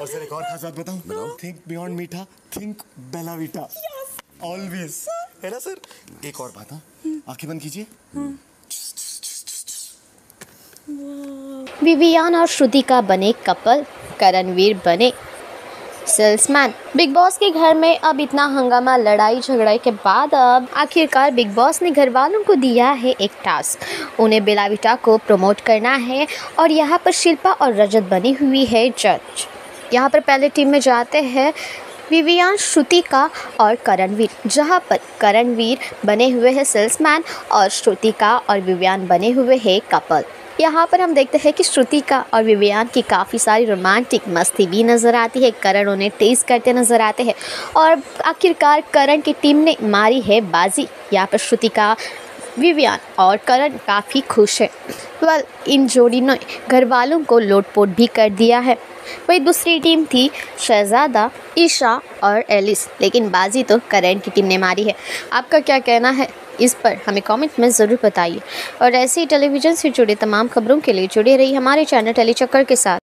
और सर एक और खास बात बताऊँ? बताओ। थिंक बियॉन्ड मीठा थिंक बेला वीटा ऑलवेज है ना सर? एक और बात हाँ? आँखें बंद कीजिए। विवियान और श्रुतिका बने कपल करणवीर बने सेल्समैन बिग बॉस के घर में अब इतना हंगामा लड़ाई झगड़ाई के बाद अब आखिरकार बिग बॉस ने घर वालों को दिया है एक टास्क उन्हें बेलाविटा को प्रमोट करना है और यहाँ पर शिल्पा और रजत बनी हुई है जज यहाँ पर पहले टीम में जाते हैं विवियान श्रुतिका और करणवीर जहाँ पर करणवीर बने हुए हैं सेल्समैन और श्रुतिका और विवियान बने हुए हैं कपल यहाँ पर हम देखते हैं कि श्रुतिका और विवियान की काफ़ी सारी रोमांटिक मस्ती भी नज़र आती है। करण उन्हें टेज करते नज़र आते हैं और आखिरकार करण की टीम ने मारी है बाजी। यहाँ पर श्रुतिका विवियान और करण काफ़ी खुश है। वेल इन जोड़ी ने घर वालों को लोटपोट भी कर दिया है। वही दूसरी टीम थी शहजादा, ईशा और एलिस, लेकिन बाजी तो करेंट की टीम ने मारी है। आपका क्या कहना है इस पर? हमें कमेंट में ज़रूर बताइए। और ऐसे ही टेलीविज़न से जुड़े तमाम खबरों के लिए जुड़े रही हमारे चैनल टेलीचक्कर के साथ।